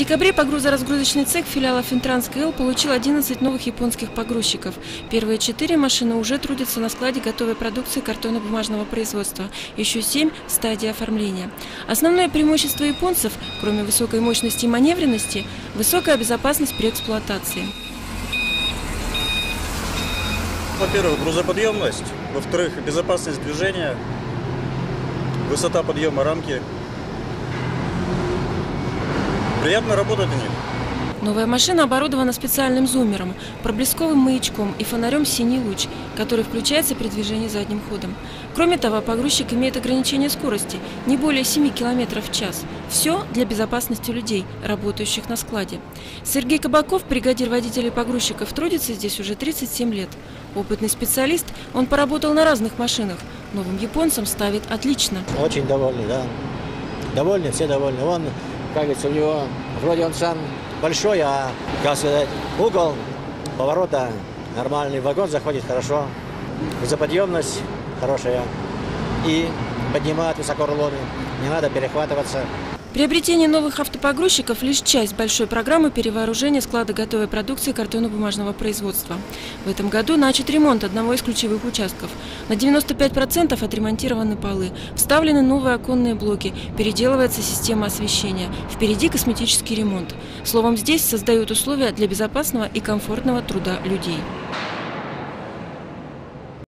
декабре погрузо-разгрузочный цех филиала Финтранс КЛ получил 11 новых японских погрузчиков. Первые четыре машины уже трудятся на складе готовой продукции картонно-бумажного производства. Еще семь в стадии оформления. Основное преимущество японцев, кроме высокой мощности и маневренности, высокая безопасность при эксплуатации. Во-первых, грузоподъемность. Во-вторых, безопасность движения, высота подъема рамки. Приятно работать на них. Новая машина оборудована специальным зумером, проблесковым маячком и фонарем «Синий луч», который включается при движении задним ходом. Кроме того, погрузчик имеет ограничение скорости – не более 7 км в час. Все для безопасности людей, работающих на складе. Сергей Кабаков, бригадир водителей погрузчиков, трудится здесь уже 37 лет. Опытный специалист, он поработал на разных машинах. Новым японцам ставит отлично. Очень довольны, да. Довольны, все довольны. Он, как говорится, у него, вроде он сам большой, а, как сказать, угол поворота нормальный, вагон заходит хорошо, заподъемность хорошая. И поднимает высоко рулоны, не надо перехватываться. Приобретение новых автопогрузчиков – лишь часть большой программы перевооружения склада готовой продукции картонно-бумажного производства. В этом году начат ремонт одного из ключевых участков. На 95% отремонтированы полы, вставлены новые оконные блоки, переделывается система освещения. Впереди косметический ремонт. Словом, здесь создают условия для безопасного и комфортного труда людей.